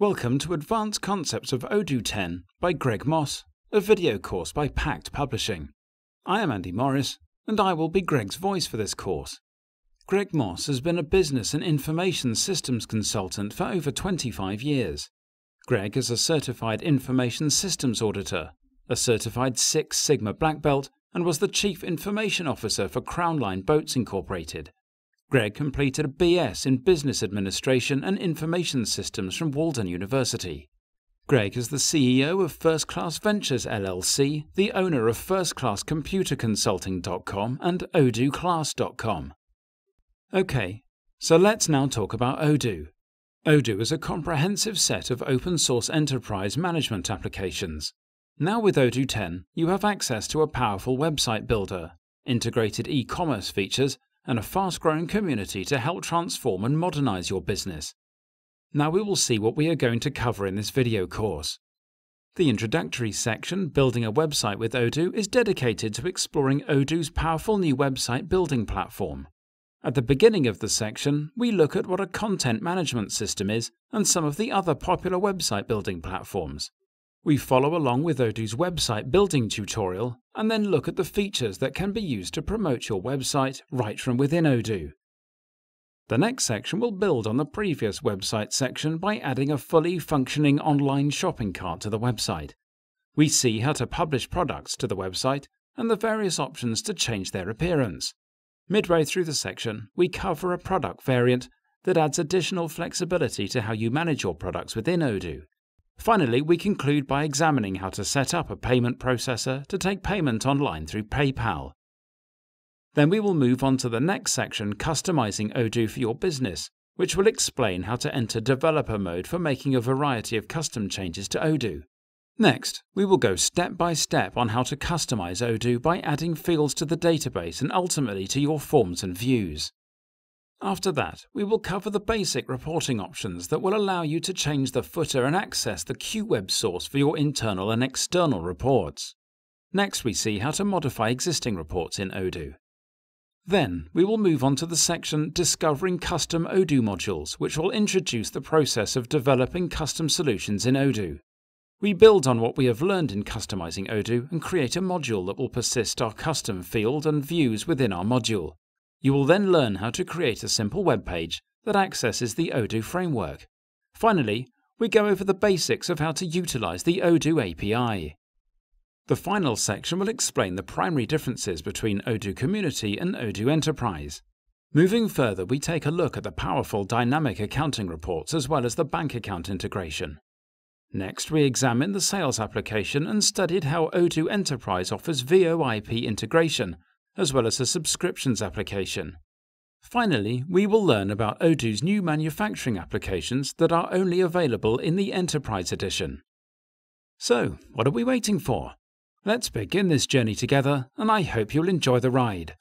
Welcome to Advanced Concepts of Odoo 10 by Greg Moss, a video course by Packt Publishing. I am Andy Morris, and I will be Greg's voice for this course. Greg Moss has been a business and information systems consultant for over 25 years. Greg is a certified information systems auditor, a certified Six Sigma Black Belt, and was the Chief Information Officer for Crownline Boats Incorporated. Greg completed a BS in Business Administration and Information Systems from Walden University. Greg is the CEO of First Class Ventures LLC, the owner of FirstClassComputerConsulting.com and OdooClass.com. Okay, so let's now talk about Odoo. Odoo is a comprehensive set of open source enterprise management applications. Now with Odoo 10, you have access to a powerful website builder, integrated e commerce features, and a fast growing community to help transform and modernize your business. Now we will see what we are going to cover in this video course. The introductory section, Building a Website with Odoo, is dedicated to exploring Odoo's powerful new website building platform. At the beginning of the section, we look at what a content management system is and some of the other popular website building platforms. We follow along with Odoo's website building tutorial and then look at the features that can be used to promote your website right from within Odoo. The next section will build on the previous website section by adding a fully functioning online shopping cart to the website. We see how to publish products to the website and the various options to change their appearance. Midway through the section, we cover a product variant that adds additional flexibility to how you manage your products within Odoo. Finally, we conclude by examining how to set up a payment processor to take payment online through PayPal. Then we will move on to the next section, Customizing Odoo for Your Business, which will explain how to enter developer mode for making a variety of custom changes to Odoo. Next, we will go step by step on how to customize Odoo by adding fields to the database and ultimately to your forms and views. After that, we will cover the basic reporting options that will allow you to change the footer and access the QWeb source for your internal and external reports. Next, we see how to modify existing reports in Odoo. Then, we will move on to the section Discovering Custom Odoo Modules, which will introduce the process of developing custom solutions in Odoo. We build on what we have learned in customizing Odoo and create a module that will persist our custom field and views within our module. You will then learn how to create a simple web page that accesses the Odoo framework. Finally, we go over the basics of how to utilize the Odoo API. The final section will explain the primary differences between Odoo Community and Odoo Enterprise. Moving further, we take a look at the powerful dynamic accounting reports as well as the bank account integration. Next, we examine the sales application and studied how Odoo Enterprise offers VoIP integration as well as a subscriptions application. Finally, we will learn about Odoo's new manufacturing applications that are only available in the Enterprise Edition. So, what are we waiting for? Let's begin this journey together, and I hope you'll enjoy the ride.